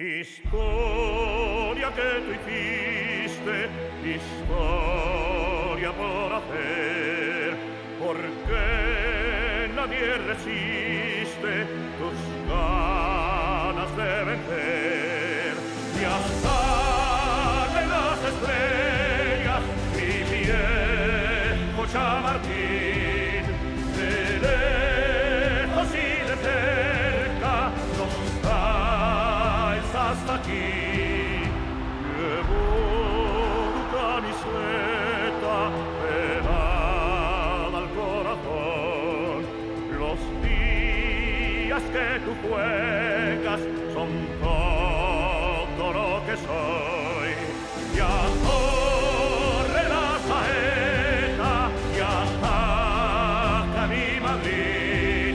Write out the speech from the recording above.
Historia que tú hiciste, historia por hacer, porque nadie resiste tus ganas de vencer. Y hasta en las estrellas, mi viejo Chamartín, Aquí llevo a mi suerte, pero al corazón, los días que tú juegas son todo lo que soy. Y corre la saeta, ya está mi madrid.